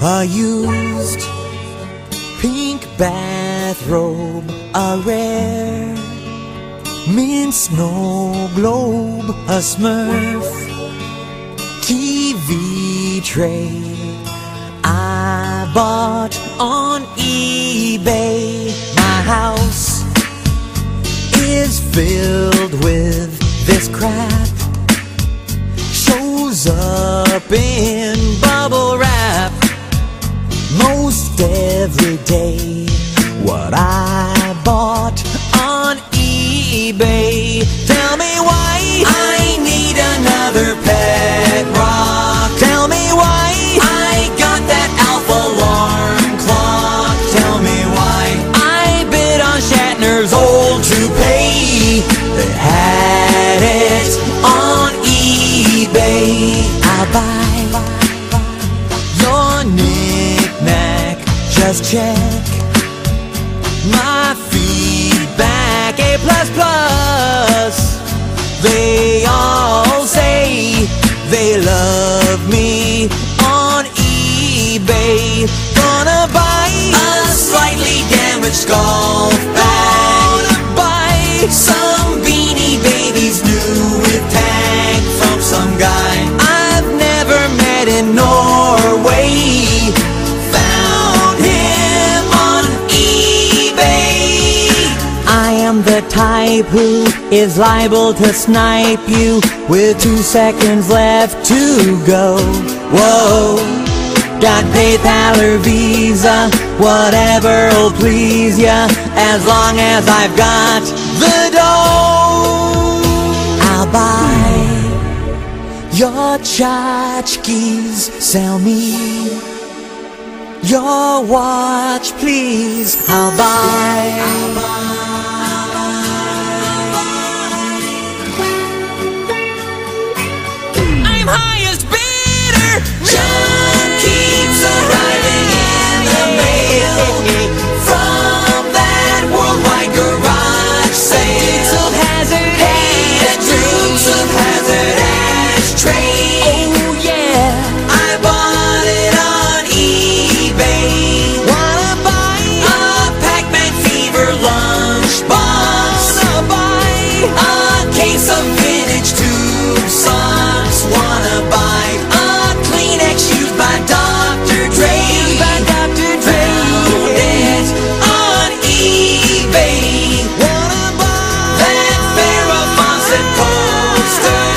A used pink bathrobe, a rare mint snow globe, a smurf TV tray I bought on eBay. My house is filled with this crap. Shows up in most every day. What I bought Just check my feedback. A plus plus. They all say they love me on eBay. Gonna buy a slightly damaged golf type who is liable to snipe you with two seconds left to go. Whoa. Got PayPal or Visa, whatever'll please ya, as long as I've got the dough. I'll buy your tchotchkes, sell me your watch, please. I'll buy. I'll buy. Case of vintage tube socks? Wanna buy a Kleenex used by Dr. Dre? By Dr. Dre. Found it on eBay. Wanna buy that Farrah Fawcett poster? Has